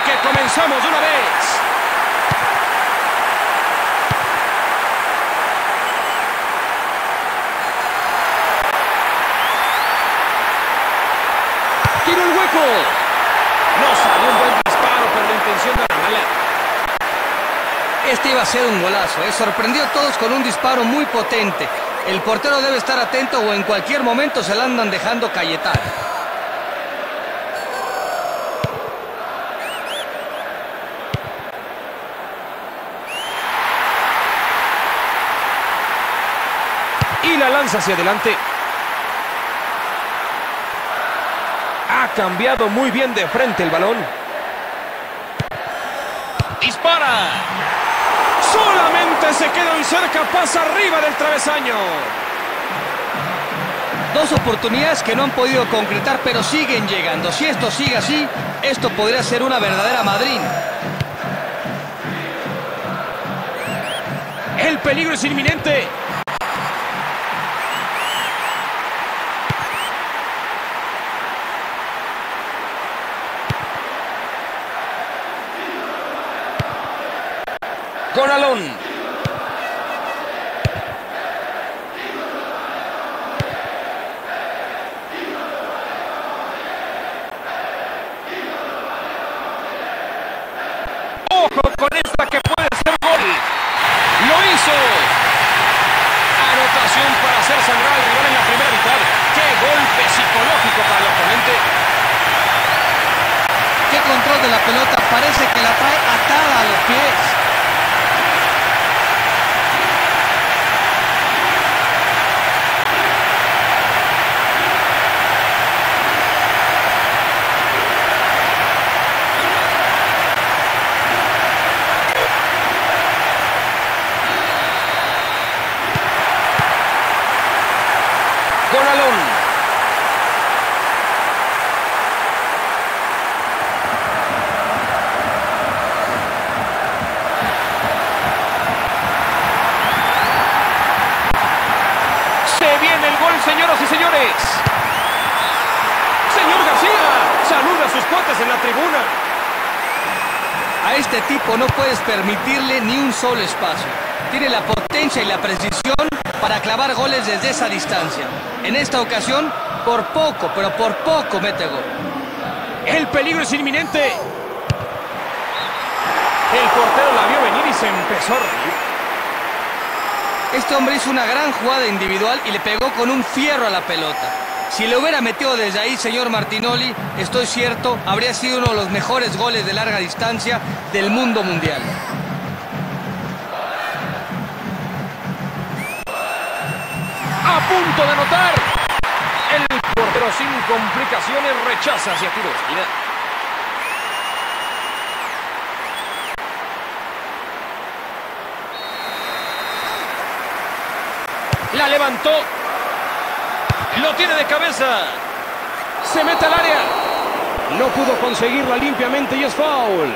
Comenzamos de una vez. Tiro el hueco. No salió un buen disparo, pero la intención de la mala. Este iba a ser un golazo, ¿eh? sorprendió a todos con un disparo muy potente. El portero debe estar atento o en cualquier momento se la andan dejando cayetar. La lanza hacia adelante. Ha cambiado muy bien de frente el balón. Dispara. Solamente se queda cerca, pasa arriba del travesaño. Dos oportunidades que no han podido concretar, pero siguen llegando. Si esto sigue así, esto podría ser una verdadera Madrid. El peligro es inminente. Con Alón. Ojo con esta que puede ser gol. Lo hizo. Anotación para hacer sangrar al rival en la primera mitad. Qué golpe psicológico para el oponente. Qué control de la pelota, parece que la trae atada a los pies. Con Alón. Se viene el gol, señoras y señores. Señor García, saluda a sus cuates en la tribuna. A este tipo no puedes permitirle ni un solo espacio. Tiene la potencia y la precisión para clavar goles desde esa distancia. En esta ocasión, por poco, pero por poco mete gol. El peligro es inminente. El portero la vio venir y se empezó a reír. Este hombre hizo una gran jugada individual y le pegó con un fierro a la pelota. Si le hubiera metido desde ahí, señor Martinoli, estoy cierto, habría sido uno de los mejores goles de larga distancia del mundo mundial. A punto de anotar. El portero sin complicaciones rechaza hacia tiro esquina. La levantó. Lo tiene de cabeza. Se mete al área. No pudo conseguirla limpiamente y es foul.